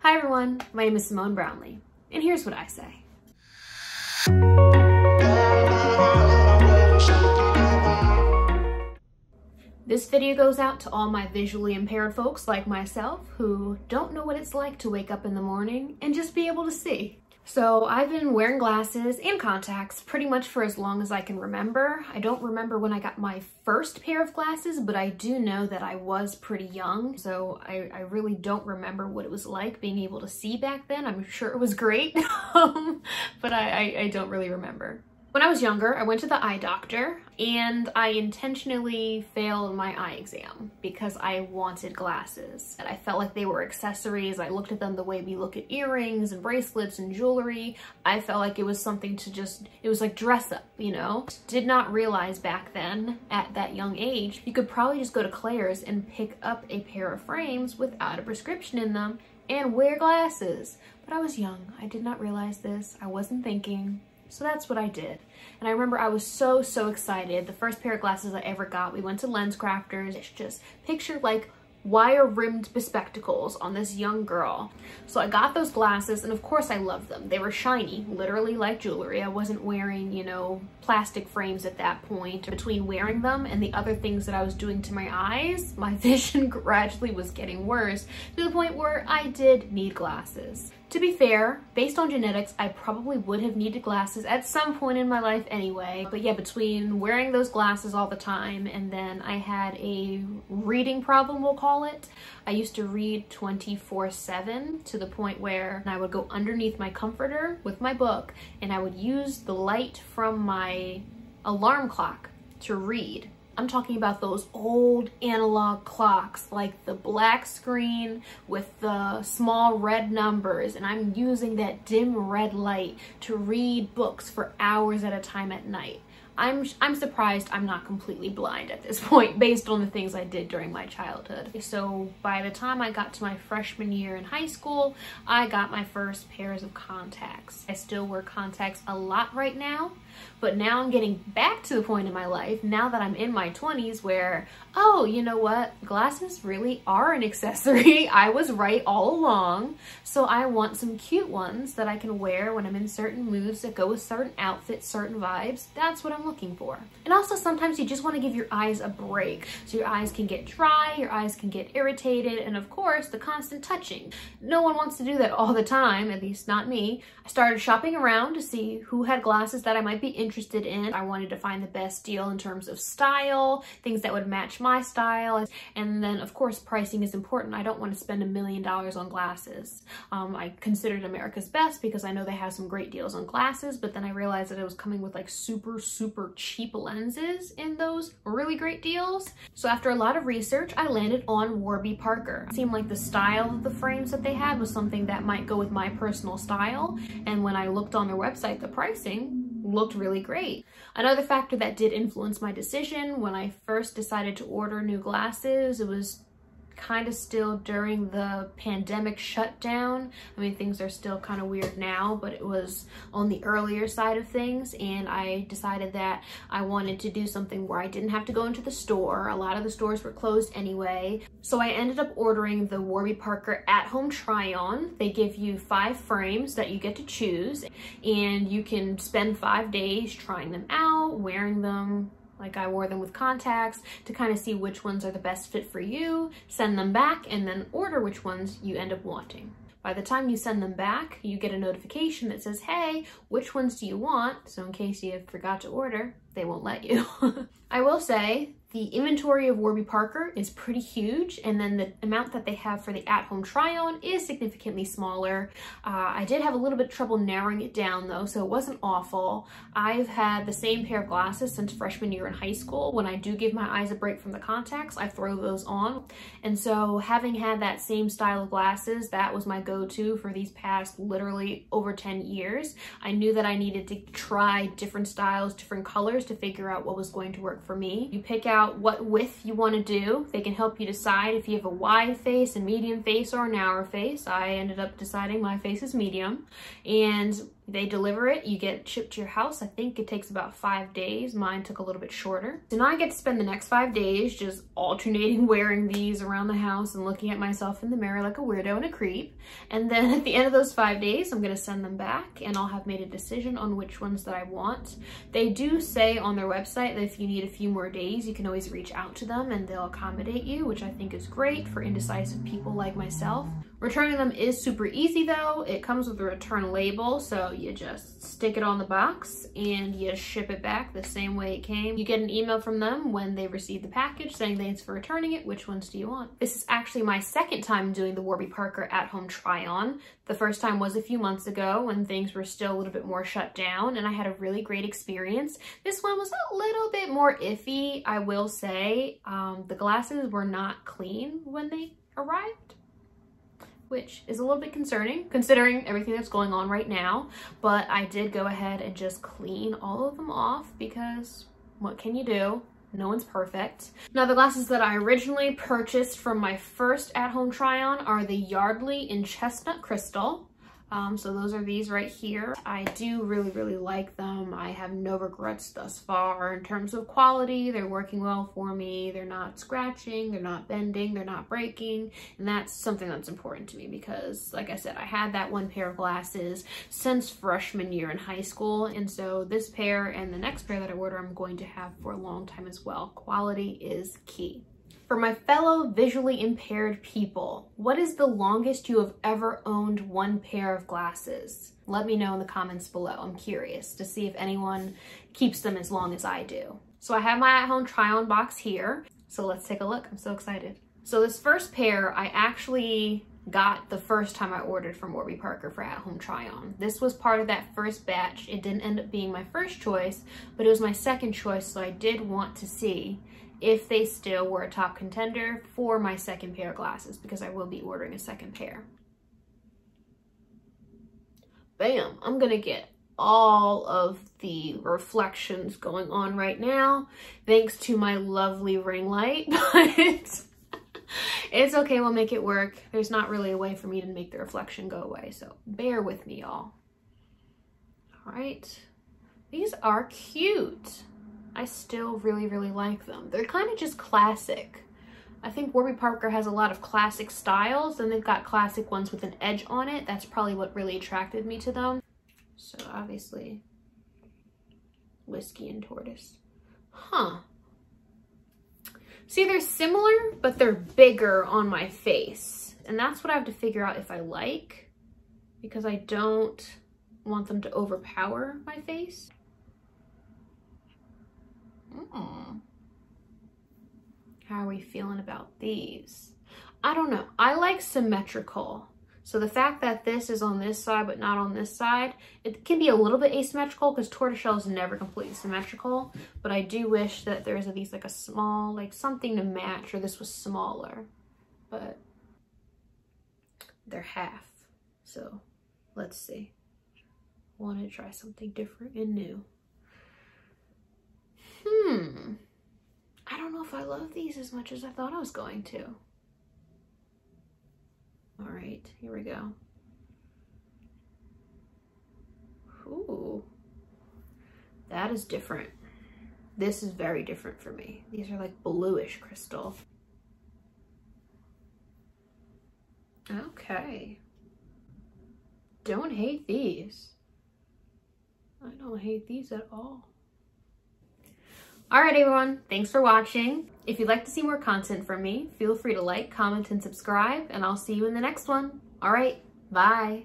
Hi everyone, my name is Simone Brownlee, and here's what I say. This video goes out to all my visually impaired folks like myself who don't know what it's like to wake up in the morning and just be able to see. So I've been wearing glasses and contacts pretty much for as long as I can remember. I don't remember when I got my first pair of glasses, but I do know that I was pretty young. So I, I really don't remember what it was like being able to see back then. I'm sure it was great, um, but I, I, I don't really remember. When I was younger, I went to the eye doctor and I intentionally failed my eye exam because I wanted glasses. And I felt like they were accessories. I looked at them the way we look at earrings and bracelets and jewelry. I felt like it was something to just, it was like dress up, you know? Did not realize back then at that young age, you could probably just go to Claire's and pick up a pair of frames without a prescription in them and wear glasses. But I was young. I did not realize this. I wasn't thinking. So that's what I did. And I remember I was so, so excited. The first pair of glasses I ever got, we went to LensCrafters. It's just picture like wire-rimmed bespectacles on this young girl. So I got those glasses and of course I loved them. They were shiny, literally like jewelry. I wasn't wearing, you know, plastic frames at that point. Between wearing them and the other things that I was doing to my eyes, my vision gradually was getting worse to the point where I did need glasses. To be fair, based on genetics, I probably would have needed glasses at some point in my life anyway. But yeah, between wearing those glasses all the time and then I had a reading problem, we'll call it. I used to read 24 7 to the point where I would go underneath my comforter with my book and I would use the light from my alarm clock to read I'm talking about those old analog clocks, like the black screen with the small red numbers, and I'm using that dim red light to read books for hours at a time at night. I'm, I'm surprised I'm not completely blind at this point based on the things I did during my childhood. So by the time I got to my freshman year in high school, I got my first pairs of contacts. I still wear contacts a lot right now, but now I'm getting back to the point in my life, now that I'm in my 20s, where, oh, you know what? Glasses really are an accessory. I was right all along. So I want some cute ones that I can wear when I'm in certain moods that go with certain outfits, certain vibes. That's what I'm looking for. And also sometimes you just want to give your eyes a break. So your eyes can get dry, your eyes can get irritated, and of course, the constant touching. No one wants to do that all the time, at least not me. I started shopping around to see who had glasses that I might be interested in. I wanted to find the best deal in terms of style, things that would match my style. And then of course, pricing is important. I don't want to spend a million dollars on glasses. Um, I considered America's Best because I know they have some great deals on glasses, but then I realized that it was coming with like super, super cheap lenses in those really great deals. So after a lot of research, I landed on Warby Parker. It seemed like the style of the frames that they had was something that might go with my personal style. And when I looked on their website, the pricing looked really great. Another factor that did influence my decision when I first decided to order new glasses, it was kind of still during the pandemic shutdown. I mean, things are still kind of weird now, but it was on the earlier side of things. And I decided that I wanted to do something where I didn't have to go into the store. A lot of the stores were closed anyway. So I ended up ordering the Warby Parker at-home try-on. They give you five frames that you get to choose and you can spend five days trying them out, wearing them, like I wore them with contacts to kind of see which ones are the best fit for you, send them back, and then order which ones you end up wanting. By the time you send them back, you get a notification that says, hey, which ones do you want? So in case you forgot to order, they won't let you. I will say the inventory of Warby Parker is pretty huge, and then the amount that they have for the at-home try-on is significantly smaller. Uh, I did have a little bit of trouble narrowing it down though, so it wasn't awful. I've had the same pair of glasses since freshman year in high school. When I do give my eyes a break from the contacts, I throw those on. And so having had that same style of glasses, that was my go-to for these past literally over 10 years. I knew that I needed to try different styles, different colors to figure out what was going to work for me. You pick out what width you want to do. They can help you decide if you have a wide face, a medium face, or a narrow face. I ended up deciding my face is medium. And They deliver it, you get shipped to your house. I think it takes about five days. Mine took a little bit shorter. So now I get to spend the next five days just alternating wearing these around the house and looking at myself in the mirror like a weirdo and a creep. And then at the end of those five days, I'm gonna send them back and I'll have made a decision on which ones that I want. They do say on their website that if you need a few more days, you can always reach out to them and they'll accommodate you, which I think is great for indecisive people like myself. Returning them is super easy though. It comes with a return label, so you just stick it on the box and you ship it back the same way it came. You get an email from them when they receive the package saying thanks for returning it, which ones do you want? This is actually my second time doing the Warby Parker at-home try-on. The first time was a few months ago when things were still a little bit more shut down and I had a really great experience. This one was a little bit more iffy, I will say. Um, the glasses were not clean when they arrived which is a little bit concerning considering everything that's going on right now. But I did go ahead and just clean all of them off because what can you do? No one's perfect. Now the glasses that I originally purchased from my first at-home try-on are the Yardley in Chestnut Crystal. Um, so those are these right here. I do really, really like them. I have no regrets thus far in terms of quality. They're working well for me. They're not scratching, they're not bending, they're not breaking. And that's something that's important to me because like I said, I had that one pair of glasses since freshman year in high school. And so this pair and the next pair that I order, I'm going to have for a long time as well. Quality is key. For my fellow visually impaired people, what is the longest you have ever owned one pair of glasses? Let me know in the comments below. I'm curious to see if anyone keeps them as long as I do. So I have my at-home try-on box here. So let's take a look. I'm so excited. So this first pair, I actually got the first time I ordered from Warby Parker for at-home try-on. This was part of that first batch. It didn't end up being my first choice, but it was my second choice, so I did want to see if they still were a top contender for my second pair of glasses because I will be ordering a second pair. Bam, I'm gonna get all of the reflections going on right now thanks to my lovely ring light, but it's okay, we'll make it work. There's not really a way for me to make the reflection go away, so bear with me, y'all. All right, these are cute. I still really, really like them. They're kind of just classic. I think Warby Parker has a lot of classic styles and they've got classic ones with an edge on it. That's probably what really attracted me to them. So obviously, whiskey and tortoise. Huh. See, they're similar, but they're bigger on my face. And that's what I have to figure out if I like because I don't want them to overpower my face. Mm. How are we feeling about these? I don't know. I like symmetrical. So the fact that this is on this side but not on this side, it can be a little bit asymmetrical because tortoiseshell is never completely symmetrical. But I do wish that there's at least like a small, like something to match or this was smaller. But they're half. So let's see. Want to try something different and new. Hmm. I don't know if I love these as much as I thought I was going to. All right, here we go. Ooh, that is different. This is very different for me. These are like bluish crystal. Okay. Don't hate these. I don't hate these at all. All right, everyone, thanks for watching. If you'd like to see more content from me, feel free to like, comment, and subscribe, and I'll see you in the next one. All right, bye.